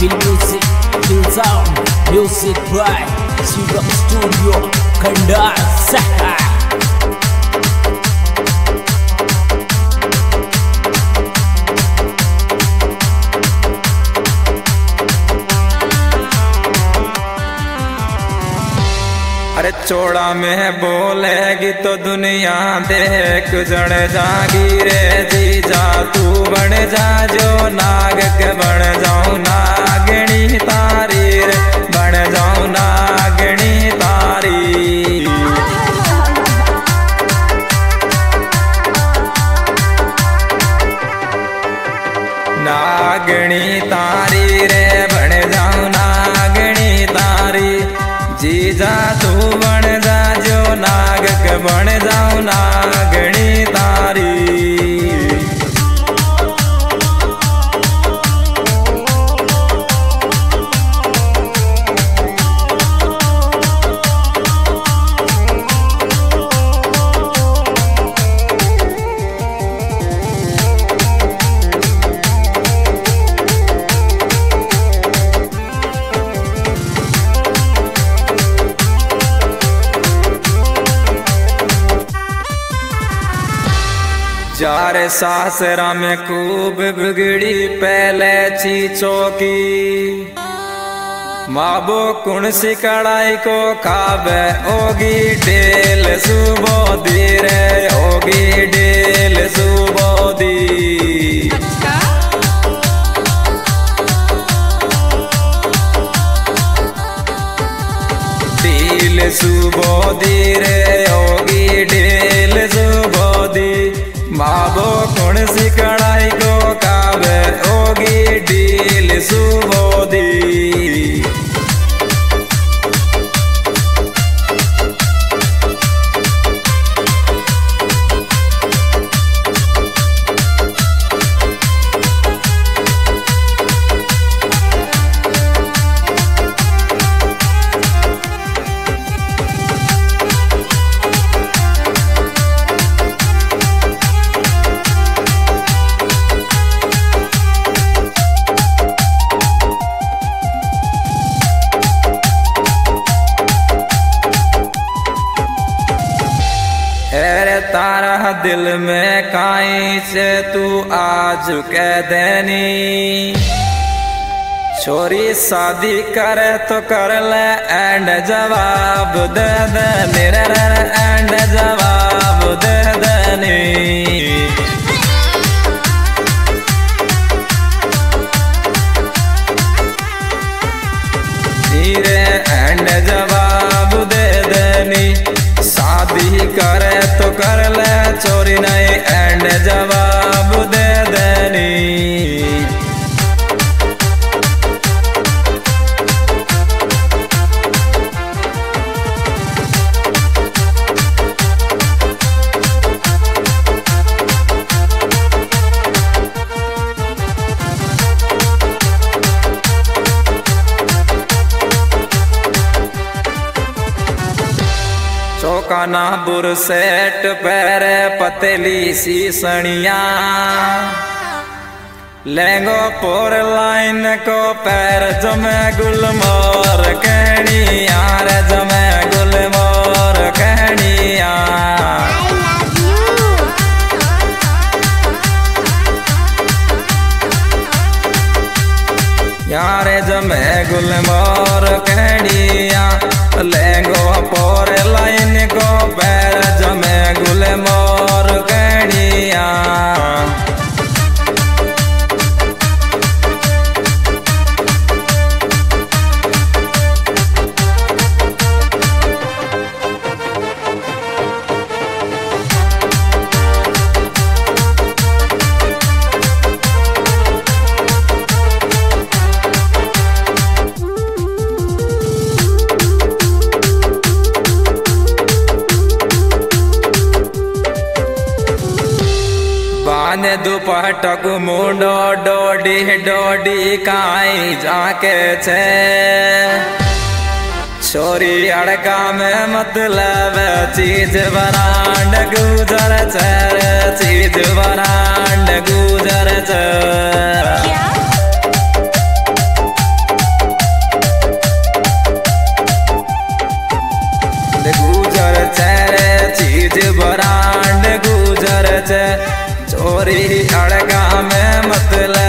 Feel music, feel sound, music by Sugam Studio, Kandar Saha. अरे चोड़ा में बोलेगी तो दुनिया देख जड़ जागी रे जी जा तू बन जा जो नाग के बन जाऊँ जीजा तू बन जा जो नाग के बन जार सासरा में खूब बिगड़ी पहले चीचों की माबो कुण सी कड़ाई को खाबे ओगी डेल सुबो धीरे ओगी डेल सुबो दी डील सुबोदी रे कौन सी कड़ाई दिल में काई से तू आज कह देनी। छोरी शादी करे तो कर ले एंड जवाब दे दे, मेरे नहीं चौकाना बुरसेट पैरे पतली सी सणिया। लेंगो पोर लाइन को पैर जमे गुलमोर कहनी यार जमे गुलमोर कहनिया यार जमे गुलमोर कहनिया लेंगो पोर मन दुपहटकु मुंडो डोडी डोडी काई जाके छे। छोरी अड़का में मतलब चीज़ बरांड गुजर चर चीज़ बरांड गुजर चर गुजर चर चीज़ बरांड गुजर चर चोरी अड़गा में मतलब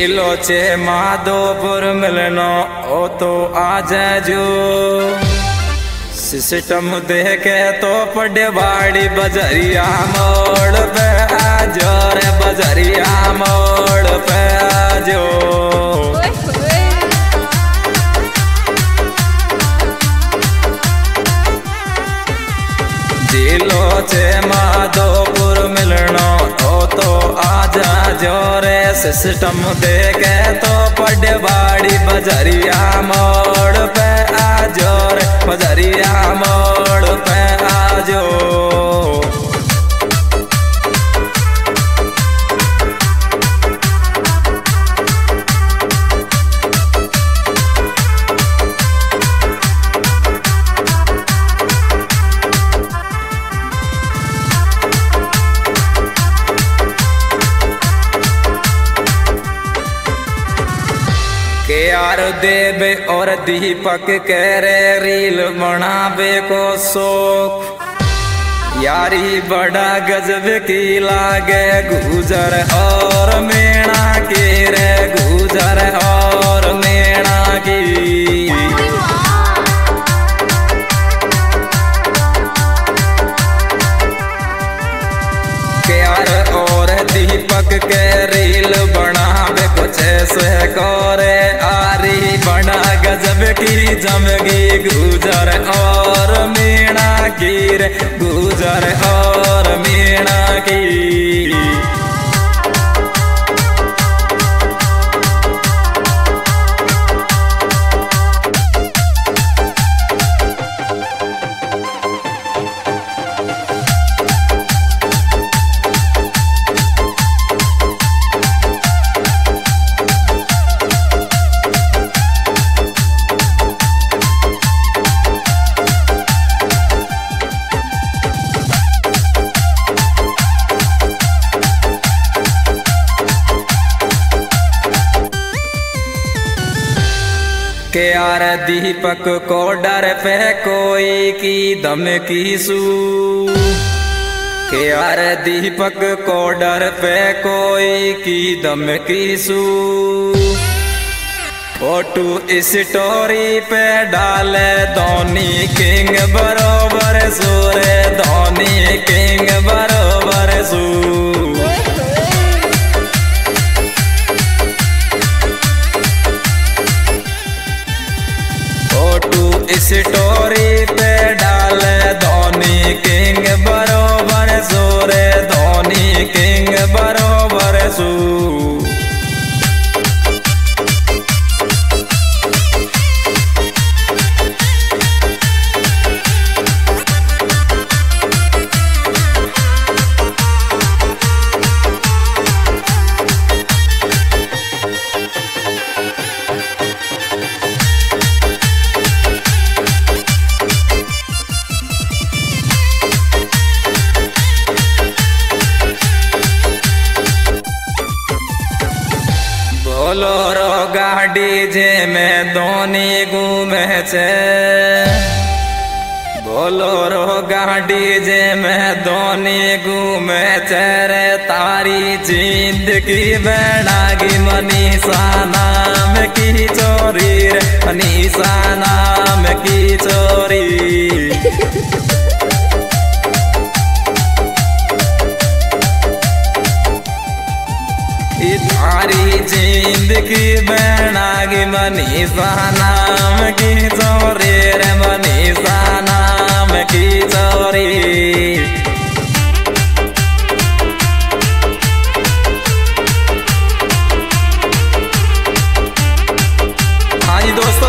जिलो चे माधोपुर मिलनो, ओ तो आ जो सिस्टम देखे तो पड़े बाड़ी बजरिया मोड़ पे आजो रे बजरिया मोड़ पे आजो। जिलो चे माधोपुर तो आजा जोरे सिस्टम देखे तो पड़े बाड़ी बजरिया मोड़ पे आजो रे, बजरिया मोड़ पे आजो। देवे और दीपक कह रे रील बनावे को शोक। यारी बड़ा गजब की लागे, गुजर और मेणा की रे, गुजर और मेणा की। और दीपक के रील बनावे कुछ से करे बना गजब की जमगी गुजर और मीणा की रे गुजर और मीणा की। के यार दीपक को डर पे कोई की दम की सू। के यार दीपक को डर पे कोई की दम की सू। फ़ोटो इस स्टोरी पे डाले, धोनी किंग बरोबर सूरे धोनी किंग बरोबर सू। इस टोरे पे धोनी घूमे छे। बोलोरो गाड़ी जे में दोनी घूमे छे रे, तारी ज़िंदगी बेड़ागी मनीषा नाम की चोरी रे, मनीषा नाम की चोरी। तारी ज़िंदगी बनागी मनीषा नाम की चोरी, रे मनीषा नाम की चोरी। हाँ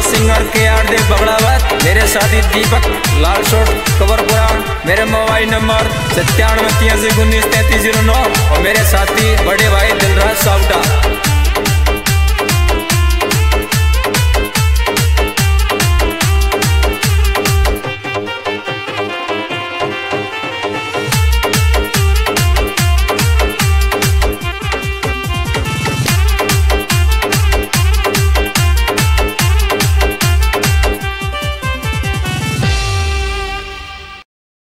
सिंगर के आर देव मेरे साथी दीपक, लाल शोट कबरपुरा मेरे मोबाइल नंबर सत्तानवे, तिरासी, उन्नीस, तैतीस, ज़ीरो नौ, और मेरे साथी बड़े भाई दिलराज सावटा।